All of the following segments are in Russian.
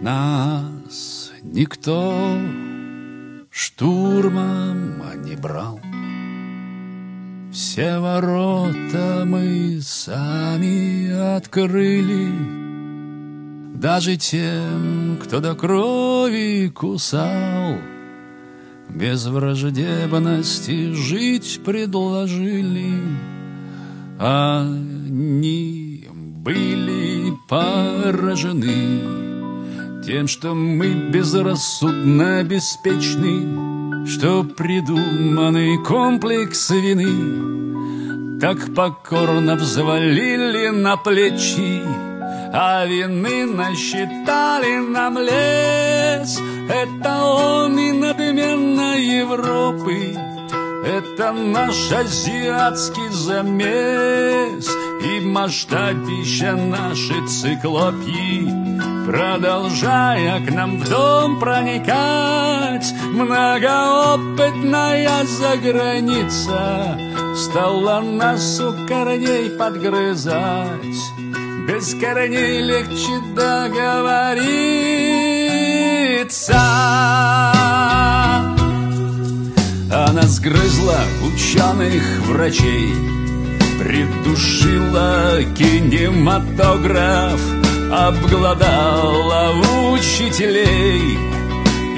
Нас никто штурмом не брал. Все ворота мы сами открыли, Даже тем, кто до крови кусал, Без враждебности жить предложили. Они были поражены Тем, что мы безрассудно беспечны, Что придуманный комплекс вины Так покорно взвалили на плечи, А вины насчитали нам лес. Это и надменно Европы это наш азиатский замес И масштабища наши циклопии Продолжая к нам в дом проникать. Многоопытная заграница Стала нас у корней подгрызать. Без корней легче договориться. Она сгрызла ученых врачей Придушила кинематограф Обглодала учителей.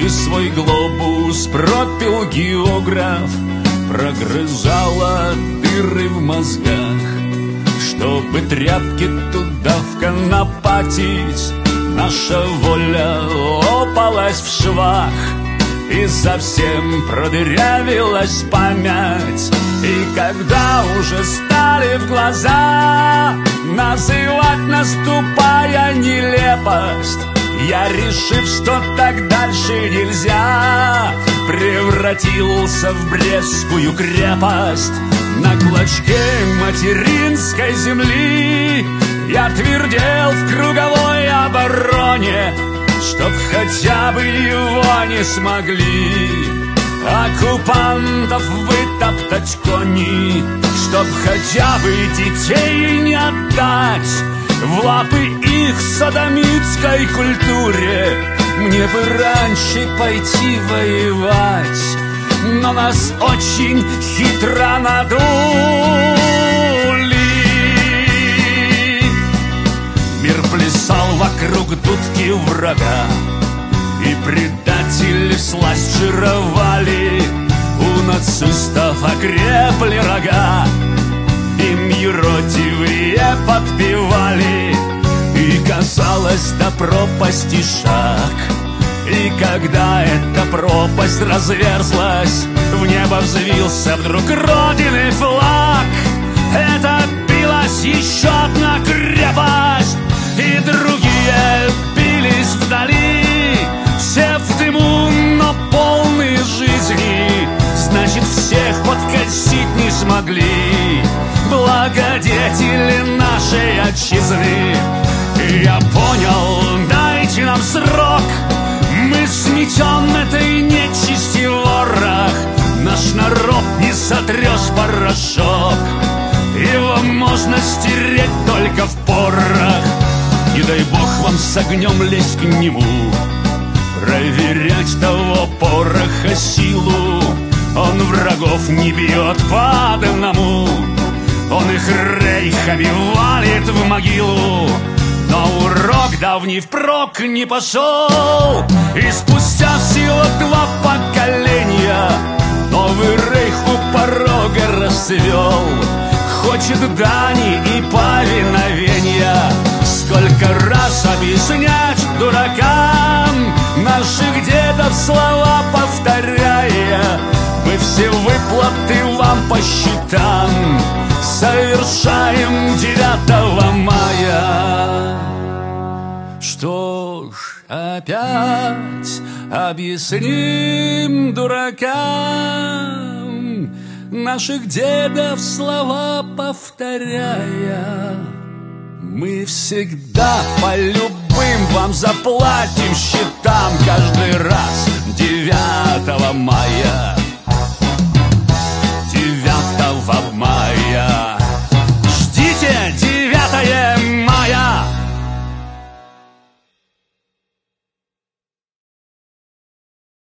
И свой глобус пропил географ Прогрызала дыры в мозгах. Чтобы тряпки туда вконопатить Наша воля лопалась в швах. И совсем продырявилась память И когда уже стали в глаза Называть нас тупая нелепость Я, решив, что так дальше нельзя Превратился в Брестскую крепость. На клочке материнской земли Я твердел в круговой обороне Чтоб хотя бы его не смогли. Оккупантов вытоптать кони Чтоб хотя бы детей не отдать. В лапы их садомитской культуре Мне бы раньше пойти воевать. Но нас очень хитро надули. Мир плясал вокруг дудки врага И предатели сласть жировали нацистов окрепли рога Им юродивые подпевали. И казалось до пропасти шаг. И когда эта пропасть разверзлась В небо взвился вдруг Родины флаг. Это билась еще одна крепость и другие бились вдали нашей отчизны И я понял, дайте нам срок. Мы сметем этой нечисти ворох. Наш народ не сотрешь порошок. Его можно стереть только в порох. Не дай бог вам с огнем лезть к нему. Проверять того пороха силу. Он врагов не бьет по одному Он их рейхами валит в могилу но урок давний впрок не пошел. И спустя всего два поколения Новый рейх у порога расцвел. Хочет дани и повиновения Сколько раз объяснять дуракам Наших дедов слова по счетам Совершаем 9 мая. Что ж, опять объясним дуракам Наших дедов слова повторяя. Мы всегда по любым вам заплатим счетам Каждый раз 9 мая